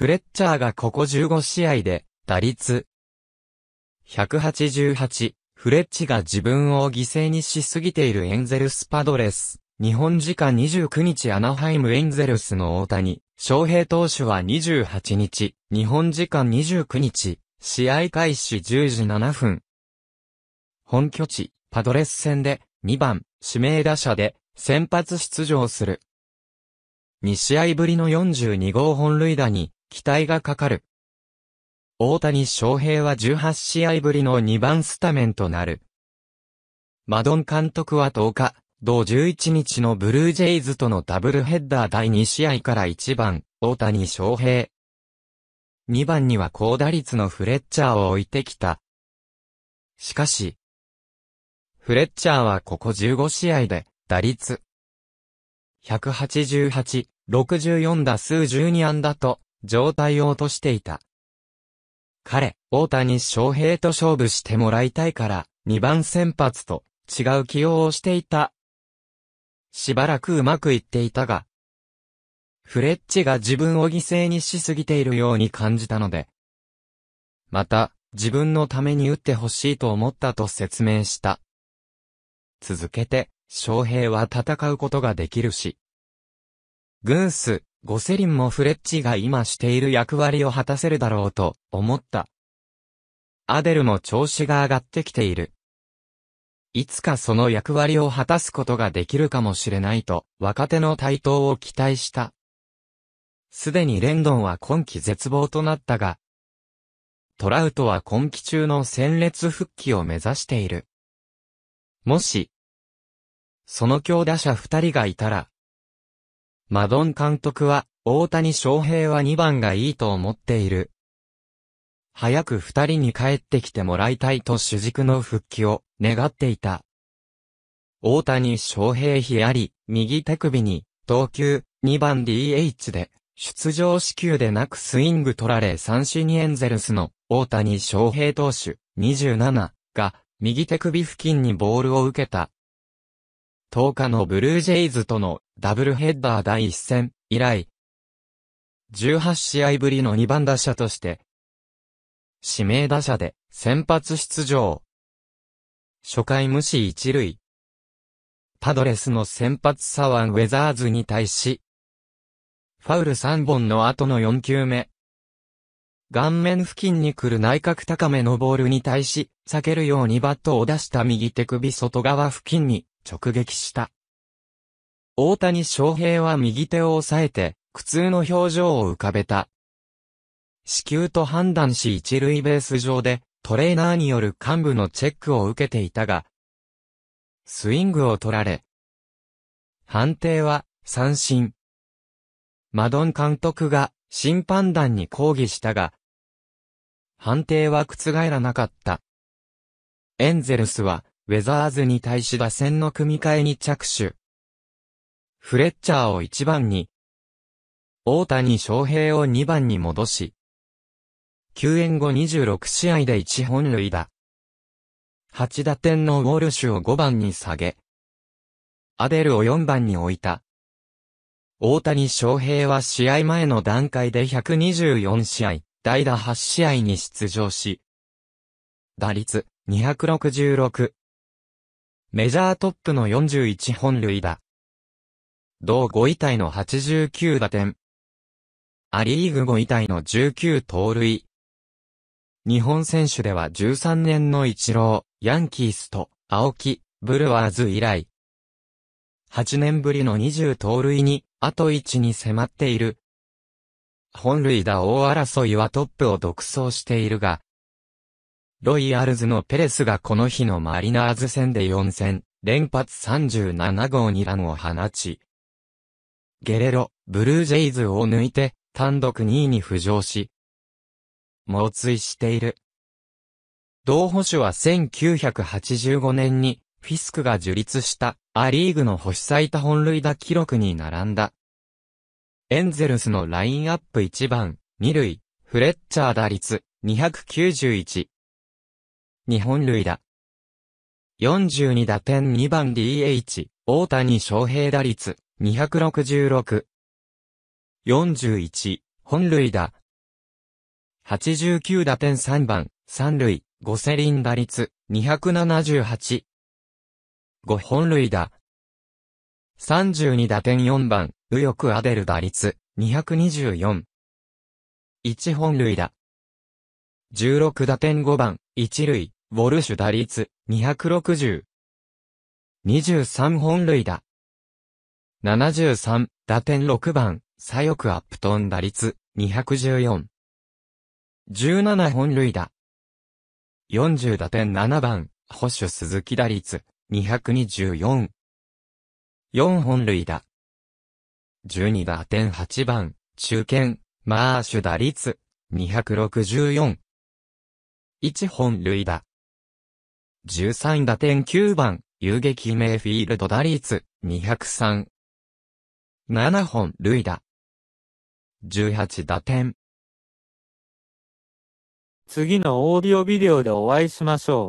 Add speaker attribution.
Speaker 1: フレッチャーがここ15試合で、打率188、フレッチが自分を犠牲にしすぎているエンゼルスパドレス。日本時間29日アナハイムエンゼルスの大谷、翔平投手は28日、日本時間29日、試合開始10時7分。本拠地、パドレス戦で、2番、指名打者で、先発出場する。2試合ぶりの42号本塁打に、期待がかかる。大谷翔平は18試合ぶりの2番スタメンとなる。マドン監督は10日、同11日のブルージェイズとのダブルヘッダー第2試合から1番、大谷翔平。2番には高打率のフレッチャーを置いてきた。しかし、フレッチャーはここ15試合で、打率188、64打数12安打と、状態を落としていた。彼、大谷翔平と勝負してもらいたいから、2番先発と違う起用をしていた。しばらくうまくいっていたが、フレッチが自分を犠牲にしすぎているように感じたので、また、自分のために打ってほしいと思ったと説明した。続けて、翔平は戦うことができるし、グース、ゴセリンもフレッチが今している役割を果たせるだろうと思った。アデルも調子が上がってきている。いつかその役割を果たすことができるかもしれないと、若手の台頭を期待した。すでにレンドンは今季絶望となったが、トラウトは今季中の戦列復帰を目指している。もし、その強打者二人がいたら、マドン監督は、大谷翔平は2番がいいと思っている。早く二人に帰ってきてもらいたいと主軸の復帰を願っていた。大谷翔平比あり、右手首に、投球、2番 DH で、出場支給でなくスイング取られ三振にエンゼルスの大谷翔平投手27が右手首付近にボールを受けた。10日のブルージェイズとのダブルヘッダー第一戦以来、18試合ぶりの2番打者として、指名打者で先発出場。初回無視一塁。パドレスの先発サワンウェザーズに対し、ファウル3本の後の4球目。顔面付近に来る内角高めのボールに対し、避けるようにバットを出した右手首外側付近に直撃した。大谷翔平は右手を押さえて、苦痛の表情を浮かべた。死球と判断し一塁ベース上で、トレーナーによる幹部のチェックを受けていたが、スイングを取られ、判定は三振。マドン監督が審判団に抗議したが、判定は覆らなかった。エンゼルスは、ウェザーズに対し打線の組み替えに着手。フレッチャーを1番に、大谷翔平を2番に戻し、救援後26試合で1本塁打。8打点のウォルシュを5番に下げ、アデルを4番に置いた。大谷翔平は試合前の段階で124試合、代打8試合に出場し、打率266。メジャートップの41本塁打。同5位タイの89打点。アリーグ5位タイの19盗塁。日本選手では13年のイチロー、ヤンキースと、青木、ブルワーズ以来。8年ぶりの20盗塁に、あと1に迫っている。本塁打大争いはトップを独走しているが、ロイヤルズのペレスがこの日のマリナーズ戦で4戦、連発37号2ランを放ち、ゲレロ、ブルージェイズを抜いて、単独2位に浮上し、猛追している。同保守は1985年に、フィスクが樹立したアリーグの星最多本塁打記録に並んだ。エンゼルスのラインアップ1番、2塁、フレッチャー打率291。日本塁打。42打点2番 DH、大谷翔平打率266。41、本塁打、89打点3番、三塁、5セリン打率、278。5本塁打。32打点4番、右翼アデル打率、224。1本塁打。16打点5番、1塁、ウォルシュ打率、260。23本塁打。73打点6番、左翼アップトン打率、214。17本塁打。40打点7番、保守鈴木打率、224。4本塁打。12打点8番、中堅、マーシュ打率、264。1本塁打。13打点9番、遊撃メイフィールド打率、203。7本塁打。18打点。
Speaker 2: 次のオーディオビデオでお会いしましょう。